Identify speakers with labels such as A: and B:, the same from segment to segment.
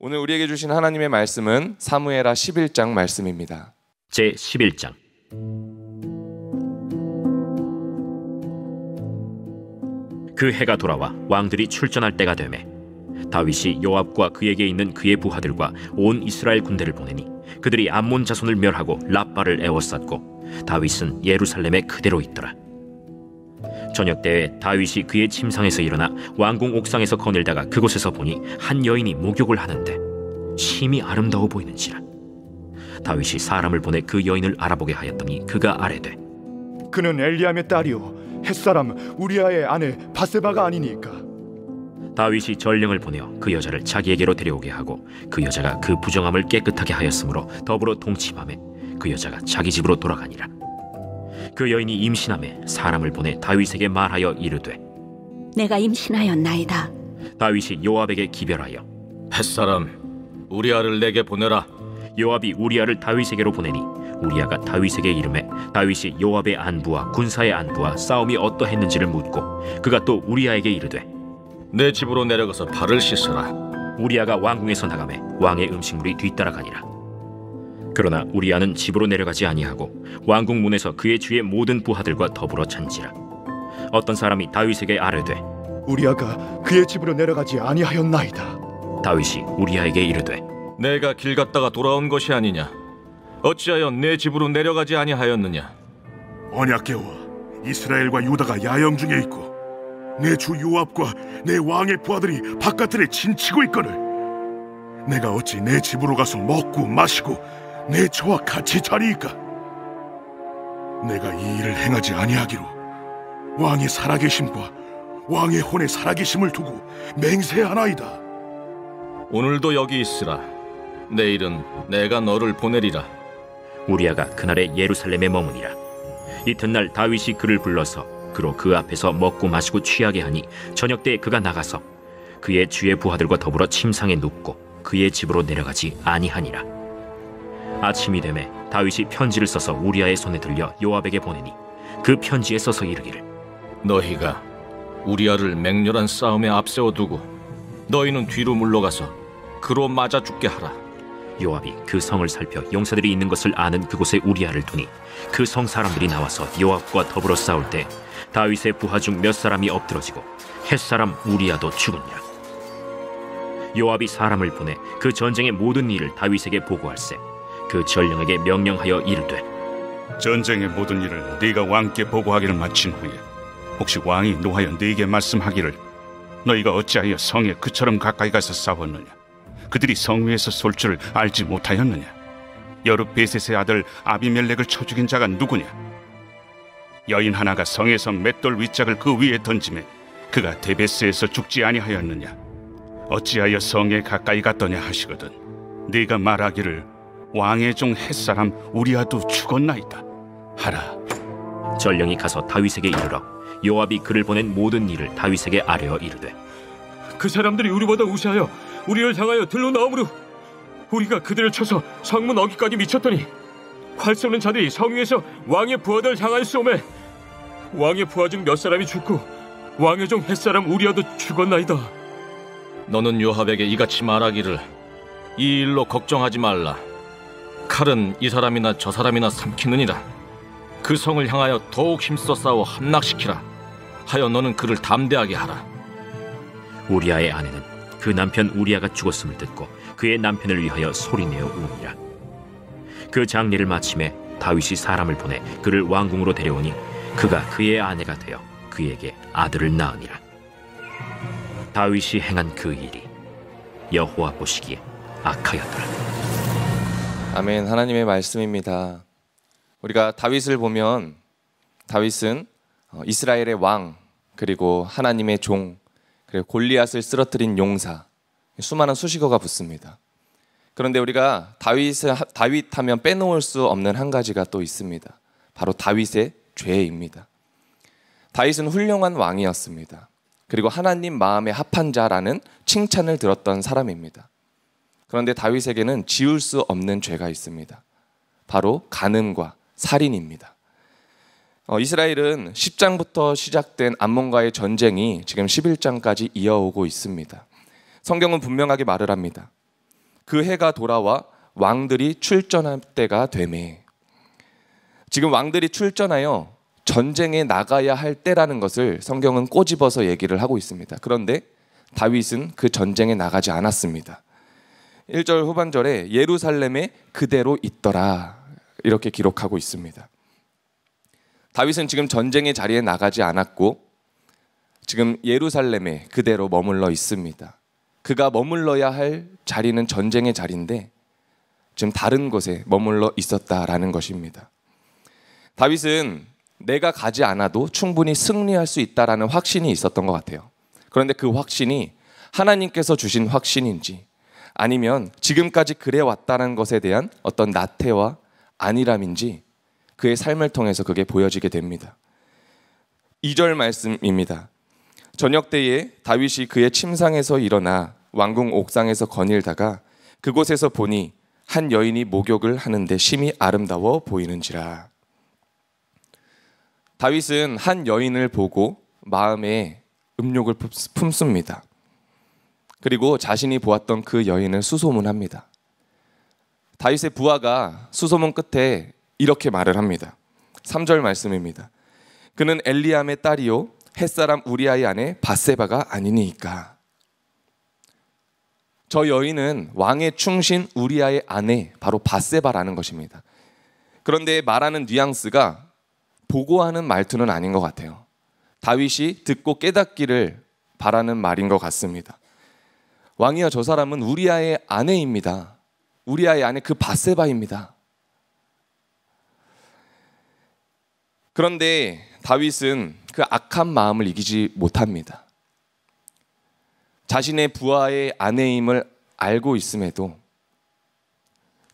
A: 오늘 우리에게 주신 하나님의 말씀은 사무에라 11장 말씀입니다.
B: 제 11장 그 해가 돌아와 왕들이 출전할 때가 되매 다윗이 요압과 그에게 있는 그의 부하들과 온 이스라엘 군대를 보내니 그들이 암몬 자손을 멸하고 라빠를 에워쌌고 다윗은 예루살렘에 그대로 있더라 저녁 때에 다윗이 그의 침상에서 일어나 왕궁 옥상에서 거닐다가 그곳에서 보니 한 여인이 목욕을 하는데 심히 아름다워 보이는지라. 다윗이 사람을 보내 그 여인을 알아보게 하였더니 그가 아뢰되
C: 그는 엘리암의 딸이요 햇사람 우리아의 아내 바세바가 아니니까.
B: 다윗이 전령을 보내어 그 여자를 자기에게로 데려오게 하고 그 여자가 그 부정함을 깨끗하게 하였으므로 더불어 동침함에 그 여자가 자기 집으로 돌아가니라 그 여인이 임신함에 사람을 보내 다윗에게 말하여 이르되
D: 내가 임신하였나이다.
B: 다윗이 요압에게 기별하여
E: 햇사람 우리아를 내게 보내라.
B: 요압이 우리아를 다윗에게로 보내니 우리아가 다윗에게 이름해 다윗이 요압의 안부와 군사의 안부와 싸움이 어떠했는지를 묻고 그가 또 우리아에게 이르되
E: 내 집으로 내려가서 발을 씻으라.
B: 우리아가 왕궁에서 나가매 왕의 음식물이 뒤따라가니라 그러나 우리아는 집으로 내려가지 아니하고 왕궁 문에서 그의 주의 모든 부하들과 더불어 잔지라. 어떤 사람이 다윗에게 아뢰되
C: 우리아가 그의 집으로 내려가지 아니하였나이다.
B: 다윗이 우리아에게 이르되
E: 내가 길 갔다가 돌아온 것이 아니냐? 어찌하여 내 집으로 내려가지 아니하였느냐?
F: 언약계와 이스라엘과 유다가 야영 중에 있고 내 주 요압과 내 왕의 부하들이 바깥들에 진치고 있거늘 내가 어찌 내 집으로 가서 먹고 마시고 내 저와 같이 자리이까? 내가 이 일을 행하지 아니하기로 왕의 살아계심과 왕의 혼의 살아계심을 두고 맹세하나이다.
E: 오늘도 여기 있으라. 내일은 내가 너를 보내리라.
B: 우리아가 그날에 예루살렘에 머무니라. 이튿날 다윗이 그를 불러서 그로 그 앞에서 먹고 마시고 취하게 하니 저녁 때 그가 나가서 그의 주의 부하들과 더불어 침상에 눕고 그의 집으로 내려가지 아니하니라 아침이 되매 다윗이 편지를 써서 우리아의 손에 들려 요압에게 보내니 그 편지에 써서 이르기를
E: 너희가 우리아를 맹렬한 싸움에 앞세워 두고 너희는 뒤로 물러가서 그로 맞아 죽게 하라.
B: 요압이 그 성을 살펴 용사들이 있는 것을 아는 그곳에 우리아를 두니 그 성 사람들이 나와서 요압과 더불어 싸울 때 다윗의 부하 중 몇 사람이 엎드러지고 햇사람 우리아도 죽으니라 요압이 사람을 보내 그 전쟁의 모든 일을 다윗에게 보고할세 그 전령에게 명령하여 이르되
G: 전쟁의 모든 일을 네가 왕께 보고하기를 마친 후에 혹시 왕이 노하여 네게 말씀하기를 너희가 어찌하여 성에 그처럼 가까이 가서 싸웠느냐? 그들이 성 위에서 쏠 줄을 알지 못하였느냐? 여룻베셋의 아들 아비멜렉을 쳐 죽인 자가 누구냐? 여인 하나가 성에서 맷돌 윗짝을 그 위에 던짐에 그가 데베스에서 죽지 아니하였느냐? 어찌하여 성에 가까이 갔더냐 하시거든 네가 말하기를 왕의 종 햇사람 우리아도 죽었나이다. 하라.
B: 전령이 가서 다윗에게 이르러 요압이 그를 보낸 모든 일을 다윗에게 아뢰어 이르되
H: 그 사람들이 우리보다 우세하여 우리를 향하여 들로 나오므로 우리가 그들을 쳐서 성문 어기까지 미쳤더니 활 쏘는 자들이 성 위에서 왕의 부하들 향하여 쏘매 왕의 부하 중 몇 사람이 죽고 왕의 종 햇사람 우리아도 죽었나이다.
E: 너는 요압에게 이같이 말하기를 이 일로 걱정하지 말라 칼은 이 사람이나 저 사람이나 삼키느니라. 그 성을 향하여 더욱 힘써 싸워 함락시키라. 하여 너는 그를 담대하게 하라.
B: 우리아의 아내는 그 남편 우리아가 죽었음을 듣고 그의 남편을 위하여 소리내어 우니라. 그 장례를 마침에 다윗이 사람을 보내 그를 왕궁으로 데려오니 그가 그의 아내가 되어 그에게 아들을 낳으니라. 다윗이 행한 그 일이 여호와 보시기에 악하였더라
A: 아멘. 하나님의 말씀입니다. 우리가 다윗을 보면 다윗은 어, 이스라엘의 왕 그리고 하나님의 종 그리고 골리앗을 쓰러뜨린 용사 수많은 수식어가 붙습니다. 그런데 우리가 다윗을 다윗 하면 빼놓을 수 없는 한 가지가 또 있습니다. 바로 다윗의 죄입니다. 다윗은 훌륭한 왕이었습니다. 그리고 하나님 마음에 합한 자라는 칭찬을 들었던 사람입니다. 그런데 다윗에게는 지울 수 없는 죄가 있습니다. 바로 간음과 살인입니다. 어, 이스라엘은 10장부터 시작된 암몬과의 전쟁이 지금 11장까지 이어오고 있습니다. 성경은 분명하게 말을 합니다. 그 해가 돌아와 왕들이 출전할 때가 되매 지금 왕들이 출전하여 전쟁에 나가야 할 때라는 것을 성경은 꼬집어서 얘기를 하고 있습니다. 그런데 다윗은 그 전쟁에 나가지 않았습니다. 1절 후반절에 예루살렘에 그대로 있더라 이렇게 기록하고 있습니다. 다윗은 지금 전쟁의 자리에 나가지 않았고 지금 예루살렘에 그대로 머물러 있습니다. 그가 머물러야 할 자리는 전쟁의 자리인데 지금 다른 곳에 머물러 있었다라는 것입니다. 다윗은 내가 가지 않아도 충분히 승리할 수 있다라는 확신이 있었던 것 같아요. 그런데 그 확신이 하나님께서 주신 확신인지 아니면 지금까지 그래 왔다는 것에 대한 어떤 나태와 안일함인지 그의 삶을 통해서 그게 보여지게 됩니다. 2절 말씀입니다. 저녁 때에 다윗이 그의 침상에서 일어나 왕궁 옥상에서 거닐다가 그곳에서 보니 한 여인이 목욕을 하는데 심히 아름다워 보이는지라. 다윗은 한 여인을 보고 마음에 음욕을 품습니다. 그리고 자신이 보았던 그 여인을 수소문합니다. 다윗의 부하가 수소문 끝에 이렇게 말을 합니다. 3절 말씀입니다. 그는 엘리암의 딸이요 햇사람 우리아의 아내 바세바가 아니니까. 저 여인은 왕의 충신 우리아의 아내 바로 바세바라는 것입니다. 그런데 말하는 뉘앙스가 보고하는 말투는 아닌 것 같아요. 다윗이 듣고 깨닫기를 바라는 말인 것 같습니다. 왕이여 저 사람은 우리아의 아내입니다. 우리아의 아내 그 바세바입니다. 그런데 다윗은 그 악한 마음을 이기지 못합니다. 자신의 부하의 아내임을 알고 있음에도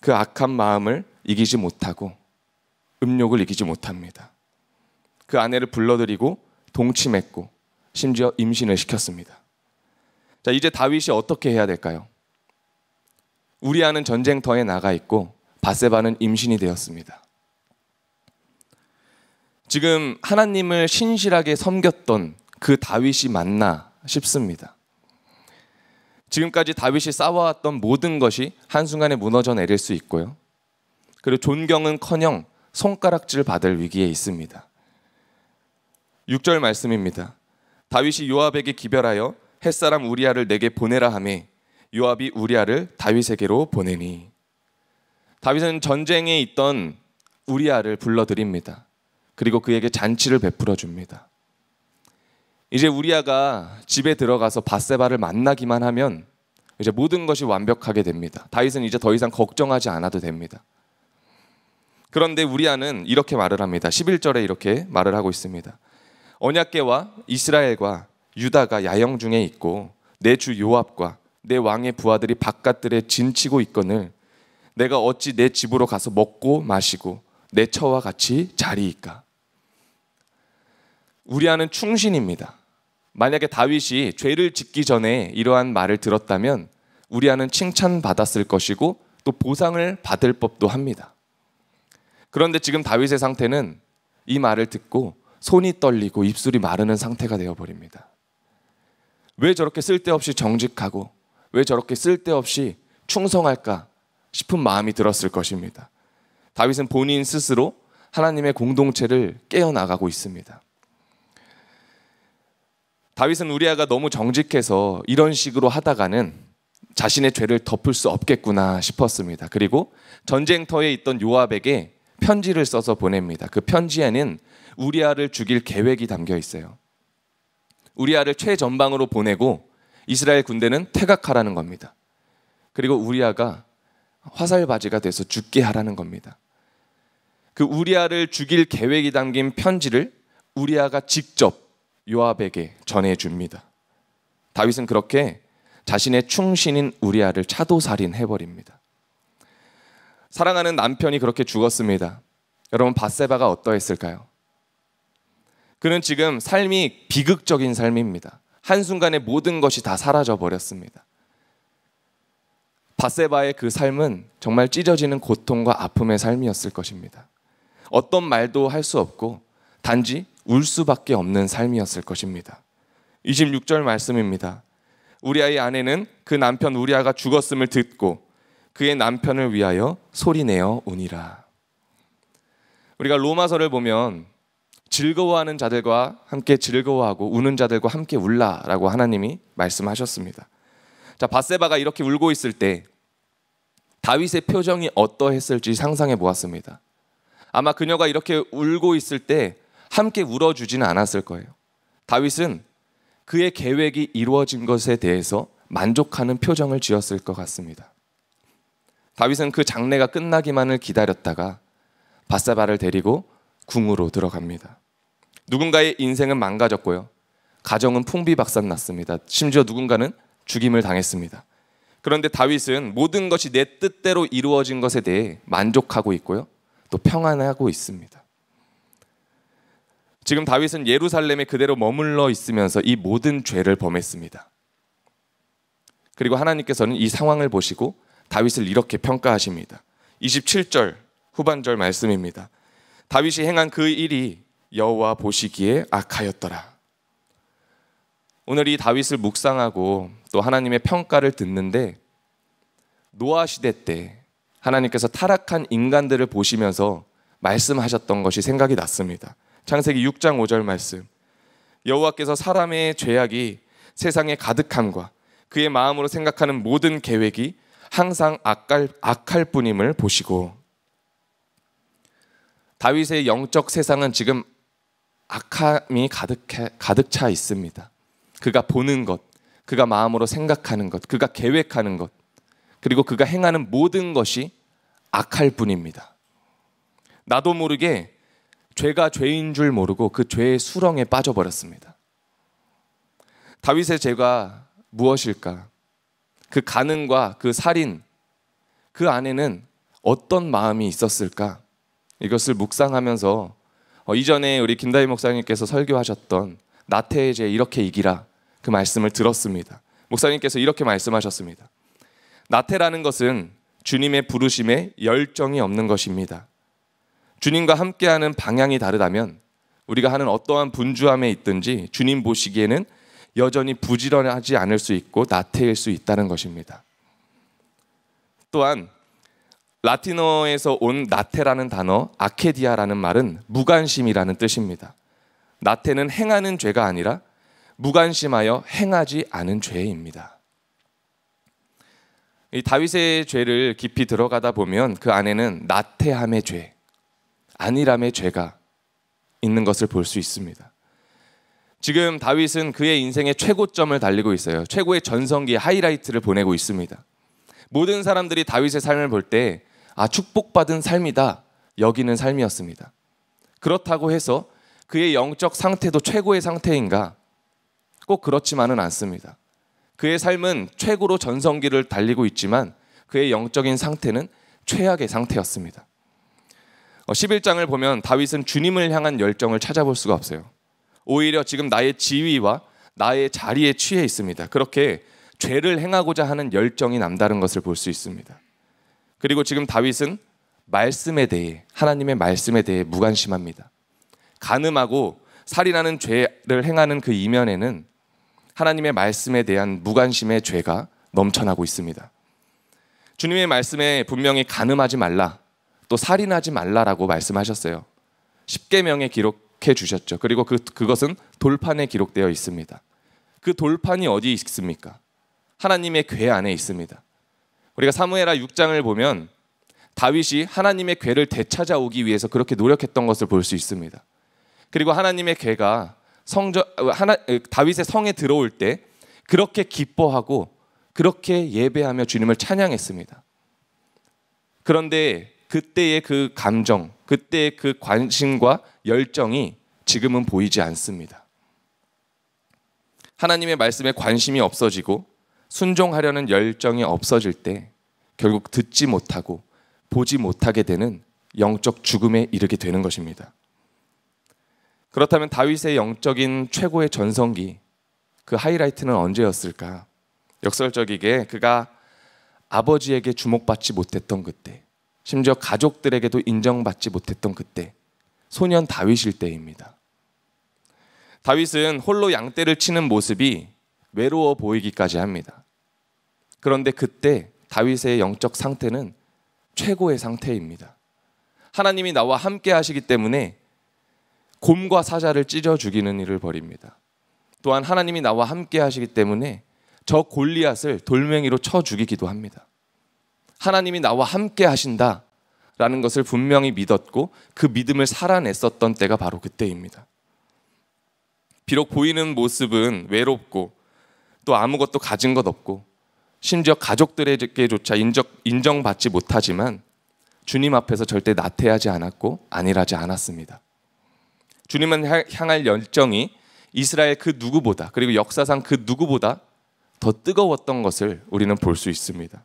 A: 그 악한 마음을 이기지 못하고 음욕을 이기지 못합니다. 그 아내를 불러들이고 동침했고 심지어 임신을 시켰습니다. 자, 이제 다윗이 어떻게 해야 될까요? 우리아는 전쟁터에 나가 있고 바세바는 임신이 되었습니다. 지금 하나님을 신실하게 섬겼던 그 다윗이 맞나 싶습니다. 지금까지 다윗이 쌓아왔던 모든 것이 한순간에 무너져 내릴 수 있고요. 그리고 존경은커녕 손가락질 받을 위기에 있습니다. 6절 말씀입니다. 다윗이 요압에게 기별하여 햇사람 우리아를 내게 보내라 하매 요압이 우리아를 다윗에게로 보내니 다윗은 전쟁에 있던 우리아를 불러드립니다. 그리고 그에게 잔치를 베풀어 줍니다. 이제 우리아가 집에 들어가서 바세바를 만나기만 하면 이제 모든 것이 완벽하게 됩니다. 다윗은 이제 더 이상 걱정하지 않아도 됩니다. 그런데 우리아는 이렇게 말을 합니다. 11절에 이렇게 말을 하고 있습니다. 언약계와 이스라엘과 유다가 야영 중에 있고 내 주 요압과 내 왕의 부하들이 바깥들에 진치고 있거늘 내가 어찌 내 집으로 가서 먹고 마시고 내 처와 같이 자리이까 우리아는 충신입니다. 만약에 다윗이 죄를 짓기 전에 이러한 말을 들었다면 우리아는 칭찬받았을 것이고 또 보상을 받을 법도 합니다. 그런데 지금 다윗의 상태는 이 말을 듣고 손이 떨리고 입술이 마르는 상태가 되어 버립니다. 왜 저렇게 쓸데없이 정직하고 왜 저렇게 쓸데없이 충성할까 싶은 마음이 들었을 것입니다. 다윗은 본인 스스로 하나님의 공동체를 깨어나가고 있습니다. 다윗은 우리아가 너무 정직해서 이런 식으로 하다가는 자신의 죄를 덮을 수 없겠구나 싶었습니다. 그리고 전쟁터에 있던 요압에게 편지를 써서 보냅니다. 그 편지에는 우리아를 죽일 계획이 담겨 있어요. 우리아를 최전방으로 보내고 이스라엘 군대는 퇴각하라는 겁니다. 그리고 우리아가 화살 바지가 돼서 죽게 하라는 겁니다. 그 우리아를 죽일 계획이 담긴 편지를 우리아가 직접 요압에게 전해 줍니다. 다윗은 그렇게 자신의 충신인 우리아를 차도살인해 버립니다. 사랑하는 남편이 그렇게 죽었습니다. 여러분 바세바가 어떠했을까요? 그는 지금 삶이 비극적인 삶입니다. 한순간에 모든 것이 다 사라져 버렸습니다. 바세바의 그 삶은 정말 찢어지는 고통과 아픔의 삶이었을 것입니다. 어떤 말도 할 수 없고 단지 울 수밖에 없는 삶이었을 것입니다. 26절 말씀입니다. 우리아의 아내는 그 남편 우리아가 죽었음을 듣고 그의 남편을 위하여 소리내어 우니라. 우리가 로마서를 보면 즐거워하는 자들과 함께 즐거워하고 우는 자들과 함께 울라라고 하나님이 말씀하셨습니다. 자, 바세바가 이렇게 울고 있을 때 다윗의 표정이 어떠했을지 상상해 보았습니다. 아마 그녀가 이렇게 울고 있을 때 함께 울어주지는 않았을 거예요. 다윗은 그의 계획이 이루어진 것에 대해서 만족하는 표정을 지었을 것 같습니다. 다윗은 그 장례가 끝나기만을 기다렸다가 바사바를 데리고 궁으로 들어갑니다. 누군가의 인생은 망가졌고요. 가정은 풍비박산 났습니다. 심지어 누군가는 죽임을 당했습니다. 그런데 다윗은 모든 것이 내 뜻대로 이루어진 것에 대해 만족하고 있고요. 또 평안하고 있습니다. 지금 다윗은 예루살렘에 그대로 머물러 있으면서 이 모든 죄를 범했습니다. 그리고 하나님께서는 이 상황을 보시고 다윗을 이렇게 평가하십니다. 27절 후반절 말씀입니다. 다윗이 행한 그 일이 여호와 보시기에 악하였더라. 오늘 이 다윗을 묵상하고 또 하나님의 평가를 듣는데 노아 시대 때 하나님께서 타락한 인간들을 보시면서 말씀하셨던 것이 생각이 났습니다. 창세기 6장 5절 말씀. 여호와께서 사람의 죄악이 세상에 가득함과 그의 마음으로 생각하는 모든 계획이 항상 악할, 악할 뿐임을 보시고 다윗의 영적 세상은 지금 악함이 가득 가득 차 있습니다. 그가 보는 것, 그가 마음으로 생각하는 것, 그가 계획하는 것, 그리고 그가 행하는 모든 것이 악할 뿐입니다. 나도 모르게 죄가 죄인 줄 모르고 그 죄의 수렁에 빠져버렸습니다. 다윗의 죄가 무엇일까? 그 가능과 그 살인, 그 안에는 어떤 마음이 있었을까? 이것을 묵상하면서 어, 이전에 우리 김다희 목사님께서 설교하셨던 나태의 죄 이렇게 이기라 그 말씀을 들었습니다. 목사님께서 이렇게 말씀하셨습니다. 나태라는 것은 주님의 부르심에 열정이 없는 것입니다. 주님과 함께하는 방향이 다르다면 우리가 하는 어떠한 분주함에 있든지 주님 보시기에는 여전히 부지런하지 않을 수 있고 나태일 수 있다는 것입니다. 또한 라틴어에서 온 나테라는 단어 아케디아라는 말은 무관심이라는 뜻입니다. 나테는 행하는 죄가 아니라 무관심하여 행하지 않은 죄입니다. 이 다윗의 죄를 깊이 들어가다 보면 그 안에는 나태함의 죄, 안일함의 죄가 있는 것을 볼 수 있습니다. 지금 다윗은 그의 인생의 최고점을 달리고 있어요. 최고의 전성기 하이라이트를 보내고 있습니다. 모든 사람들이 다윗의 삶을 볼 때 아, 축복받은 삶이다. 여기는 삶이었습니다. 그렇다고 해서 그의 영적 상태도 최고의 상태인가? 꼭 그렇지만은 않습니다. 그의 삶은 최고로 전성기를 달리고 있지만 그의 영적인 상태는 최악의 상태였습니다. 11장을 어, 보면 다윗은 주님을 향한 열정을 찾아볼 수가 없어요. 오히려 지금 나의 지위와 나의 자리에 취해 있습니다. 그렇게 죄를 행하고자 하는 열정이 남다른 것을 볼 수 있습니다. 그리고 지금 다윗은 말씀에 대해 하나님의 말씀에 대해 무관심합니다. 가늠하고 살인하는 죄를 행하는 그 이면에는 하나님의 말씀에 대한 무관심의 죄가 넘쳐나고 있습니다. 주님의 말씀에 분명히 가늠하지 말라, 또 살인하지 말라라고 말씀하셨어요. 10계명에 기록해 주셨죠. 그리고 그 그것은 돌판에 기록되어 있습니다. 그 돌판이 어디 있습니까? 하나님의 궤 안에 있습니다. 우리가 사무엘하 6장을 보면 다윗이 하나님의 궤를 되찾아오기 위해서 그렇게 노력했던 것을 볼 수 있습니다. 그리고 하나님의 궤가 성저 하나 다윗의 성에 들어올 때 그렇게 기뻐하고 그렇게 예배하며 주님을 찬양했습니다. 그런데 그때의 그 감정, 그때의 그 관심과 열정이 지금은 보이지 않습니다. 하나님의 말씀에 관심이 없어지고 순종하려는 열정이 없어질 때 결국 듣지 못하고 보지 못하게 되는 영적 죽음에 이르게 되는 것입니다. 그렇다면 다윗의 영적인 최고의 전성기 그 하이라이트는 언제였을까? 역설적이게 그가 아버지에게 주목받지 못했던 그때, 심지어 가족들에게도 인정받지 못했던 그때, 소년 다윗일 때입니다. 다윗은 홀로 양떼를 치는 모습이 외로워 보이기까지 합니다. 그런데 그때 다윗의 영적 상태는 최고의 상태입니다. 하나님이 나와 함께 하시기 때문에 곰과 사자를 찢어 죽이는 일을 벌입니다. 또한 하나님이 나와 함께 하시기 때문에 저 골리앗을 돌멩이로 쳐 죽이기도 합니다. 하나님이 나와 함께 하신다 라는 것을 분명히 믿었고 그 믿음을 살아냈었던 때가 바로 그때입니다. 비록 보이는 모습은 외롭고 또 아무것도 가진 것 없고 심지어 가족들에게조차 인정, 인정 받지 못하지만 주님 앞에서 절대 나태하지 않았고 안일하지 않았습니다. 주님은 향할 열정이 이스라엘 그 누구보다 그리고 역사상 그 누구보다 더 뜨거웠던 것을 우리는 볼 수 있습니다.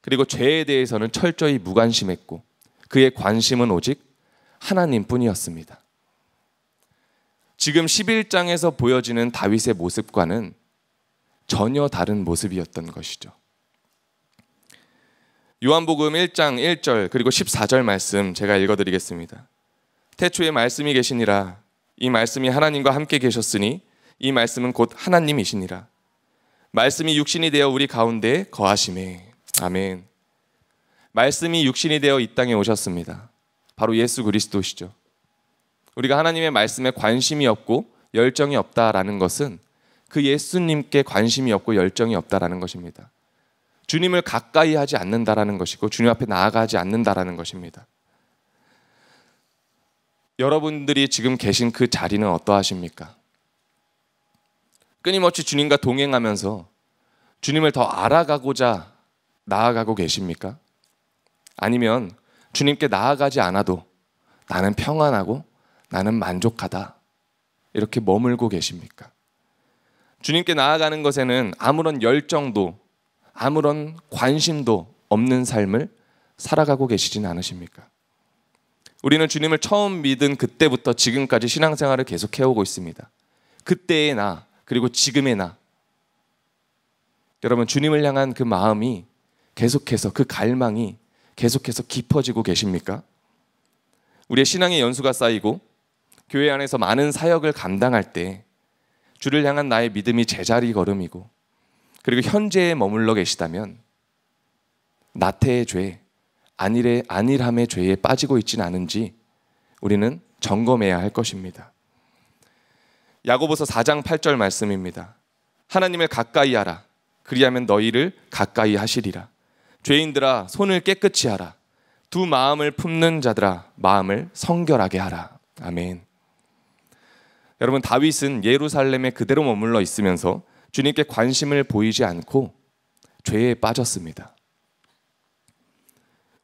A: 그리고 죄에 대해서는 철저히 무관심했고 그의 관심은 오직 하나님뿐이었습니다. 지금 11장에서 보여지는 다윗의 모습과는 전혀 다른 모습이었던 것이죠. 요한복음 1장 1절 그리고 14절 말씀 제가 읽어 드리겠습니다. 태초에 말씀이 계시니라 이 말씀이 하나님과 함께 계셨으니 이 말씀은 곧 하나님이시니라. 말씀이 육신이 되어 우리 가운데 거하심에 아멘. 말씀이 육신이 되어 이 땅에 오셨습니다. 바로 예수 그리스도시죠. 우리가 하나님의 말씀에 관심이 없고 열정이 없다라는 것은 그 예수님께 관심이 없고 열정이 없다라는 것입니다. 주님을 가까이 하지 않는다라는 것이고 주님 앞에 나아가지 않는다라는 것입니다. 여러분들이 지금 계신 그 자리는 어떠하십니까? 끊임없이 주님과 동행하면서 주님을 더 알아가고자 나아가고 계십니까? 아니면 주님께 나아가지 않아도 나는 평안하고 나는 만족하다. 이렇게 머물고 계십니까? 주님께 나아가는 것에는 아무런 열정도 아무런 관심도 없는 삶을 살아가고 계시진 않으십니까? 우리는 주님을 처음 믿은 그때부터 지금까지 신앙생활을 계속 해오고 있습니다. 그때의 나, 그리고 지금의 나. 여러분, 주님을 향한 그 마음이 계속해서, 그 갈망이 계속해서 깊어지고 계십니까? 우리의 신앙의 연수가 쌓이고, 교회 안에서 많은 사역을 감당할 때, 주를 향한 나의 믿음이 제자리 걸음이고, 그리고 현재에 머물러 계시다면, 나태의 죄, 안일의 안일함의 죄에 빠지고 있지는 않은지 우리는 점검해야 할 것입니다. 야고보서 4장 8절 말씀입니다. 하나님을 가까이 하라. 그리하면 너희를 가까이 하시리라. 죄인들아 손을 깨끗이 하라. 두 마음을 품는 자들아 마음을 성결하게 하라. 아멘. 여러분 다윗은 예루살렘에 그대로 머물러 있으면서 주님께 관심을 보이지 않고 죄에 빠졌습니다.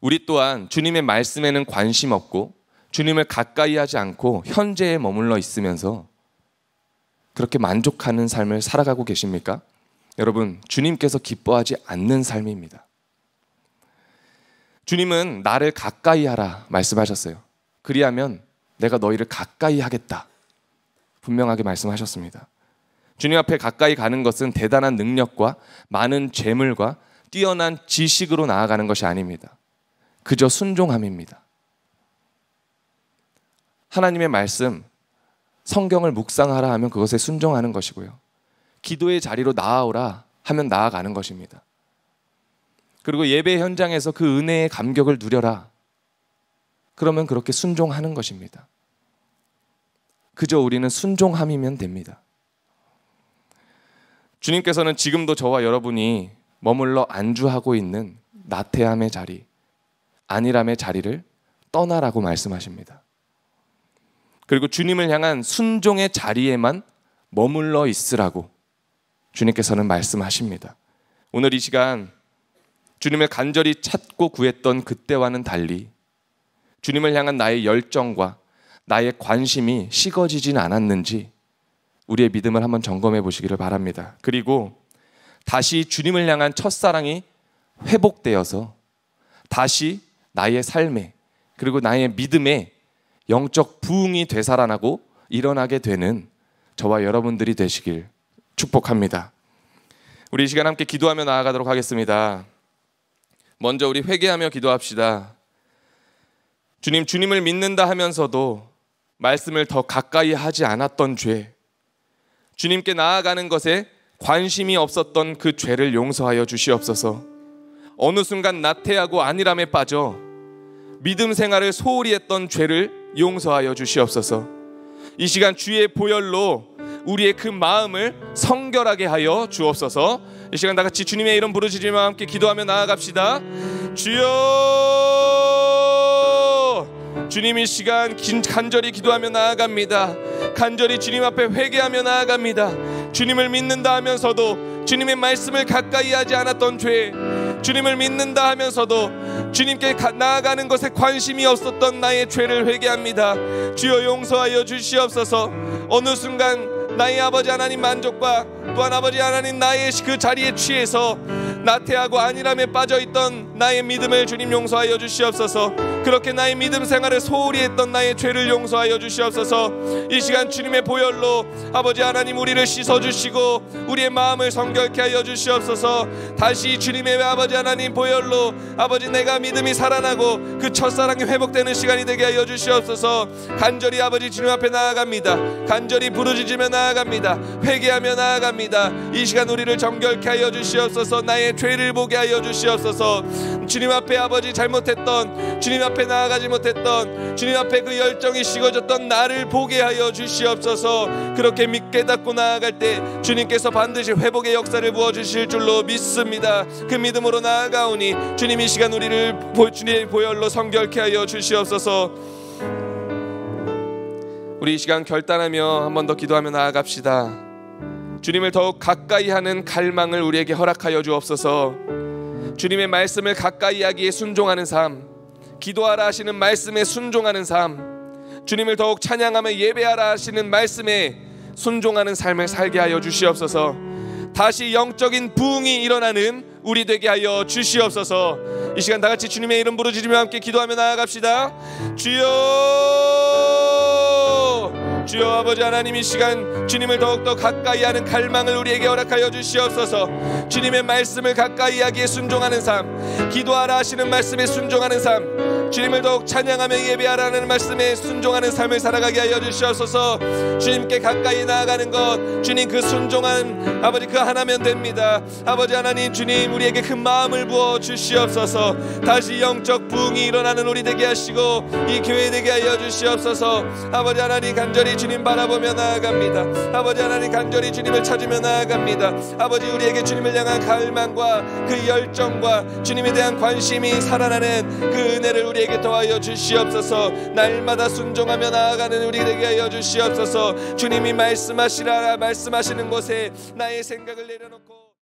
A: 우리 또한 주님의 말씀에는 관심 없고 주님을 가까이 하지 않고 현재에 머물러 있으면서 그렇게 만족하는 삶을 살아가고 계십니까? 여러분, 주님께서 기뻐하지 않는 삶입니다. 주님은 나를 가까이 하라 말씀하셨어요. 그리하면 내가 너희를 가까이 하겠다. 분명하게 말씀하셨습니다. 주님 앞에 가까이 가는 것은 대단한 능력과 많은 재물과 뛰어난 지식으로 나아가는 것이 아닙니다. 그저 순종함입니다. 하나님의 말씀, 성경을 묵상하라 하면 그것에 순종하는 것이고요. 기도의 자리로 나아오라 하면 나아가는 것입니다. 그리고 예배 현장에서 그 은혜의 감격을 누려라. 그러면 그렇게 순종하는 것입니다. 그저 우리는 순종함이면 됩니다. 주님께서는 지금도 저와 여러분이 머물러 안주하고 있는 나태함의 자리, 안일함의 자리를 떠나라고 말씀하십니다. 그리고 주님을 향한 순종의 자리에만 머물러 있으라고 주님께서는 말씀하십니다. 오늘 이 시간 주님을 간절히 찾고 구했던 그때와는 달리 주님을 향한 나의 열정과 나의 관심이 식어지진 않았는지 우리의 믿음을 한번 점검해 보시기를 바랍니다. 그리고 다시 주님을 향한 첫사랑이 회복되어서 다시 나의 삶에 그리고 나의 믿음에 영적 부흥이 되살아나고 일어나게 되는 저와 여러분들이 되시길 축복합니다. 우리 이 시간 함께 기도하며 나아가도록 하겠습니다. 먼저 우리 회개하며 기도합시다. 주님, 주님을 믿는다 하면서도 말씀을 더 가까이 하지 않았던 죄, 주님께 나아가는 것에 관심이 없었던 그 죄를 용서하여 주시옵소서. 어느 순간 나태하고 안일함에 빠져 믿음 생활을 소홀히 했던 죄를 용서하여 주시옵소서. 이 시간 주의 보혈로 우리의 그 마음을 성결하게 하여 주옵소서. 이 시간 다 같이 주님의 이름 부르짖으며 함께 기도하며 나아갑시다. 주여 주님 이 시간 긴 간절히 기도하며 나아갑니다. 간절히 주님 앞에 회개하며 나아갑니다. 주님을 믿는다 하면서도 주님의 말씀을 가까이 하지 않았던 죄, 주님을 믿는다 하면서도 주님께 가- 나아가는 것에 관심이 없었던 나의 죄를 회개합니다. 주여 용서하여 주시옵소서. 어느 순간 나의 아버지 하나님 만족과 또한 아버지 하나님 나의 그 자리에 취해서 나태하고 안일함에 빠져 있던 나의 믿음을 주님 용서하여 주시옵소서. 그렇게 나의 믿음 생활을 소홀히 했던 나의 죄를 용서하여 주시옵소서. 이 시간 주님의 보혈로 아버지 하나님 우리를 씻어 주시고 우리의 마음을 성결케 하여 주시옵소서. 다시 주님의 아버지 하나님 보혈로 아버지 내가 믿음이 살아나고 그 첫사랑이 회복되는 시간이 되게 하여 주시옵소서. 간절히 아버지 주님 앞에 나아갑니다. 간절히 부르짖으며 나아갑니다. 회개하며 나아갑니다. 이 시간 우리를 정결케 하여 주시옵소서. 나의 죄를 보게 하여 주시옵소서. 주님 앞에 아버지 잘못했던 주님 앞에 나아가지 못했던 주님 앞에 그 열정이 식어졌던 나를 보게 하여 주시옵소서. 그렇게 믿게 닫고 나아갈 때 주님께서 반드시 회복의 역사를 부어 주실 줄로 믿습니다. 그 믿음으로 나아가오니 주님 이 시간 우리를 보- 주님의 보혈로 성결케 하여 주시옵소서. 우리 이 시간 결단하며 한 번 더 기도하며 나아갑시다. 주님을 더욱 가까이 하는 갈망을 우리에게 허락하여 주옵소서. 주님의 말씀을 가까이 하기에 순종하는 삶, 기도하라 하시는 말씀에 순종하는 삶, 주님을 더욱 찬양하며 예배하라 하시는 말씀에 순종하는 삶을 살게 하여 주시옵소서. 다시 영적인 부흥이 일어나는 우리 되게 하여 주시옵소서. 이 시간 다 같이 주님의 이름 부르짖으며 함께 기도하며 나아갑시다. 주여 주여 아버지 하나님 이 시간 주님을 더욱더 가까이 하는 갈망을 우리에게 허락하여 주시옵소서. 주님의 말씀을 가까이 하기에 순종하는 삶 기도하라 하시는 말씀에 순종하는 삶 주님을 더욱 찬양하며 예배하라는 말씀에 순종하는 삶을 살아가게 하여 주시옵소서. 주님께 가까이 나아가는 것 주님 그 순종한 아버지 그 하나면 됩니다. 아버지 하나님 주님 우리에게 큰 마음을 부어 주시옵소서. 다시 영적 부흥이 일어나는 우리 되게 하시고 이 교회 되게 하여 주시옵소서. 아버지 하나님 간절히 주님 바라보며 나아갑니다. 아버지 하나님 간절히 주님을 찾으며 나아갑니다. 아버지 우리에게 주님을 향한 갈망과 그 열정과 주님에 대한 관심이 살아나는 그 은혜를 우리에게 더하여 주시옵소서. 날마다 순종하며 나아가는 우리 되게 하여 주시옵소서. 주님이 말씀하시라 말씀하시는 곳에 나의 생각을 내려놓고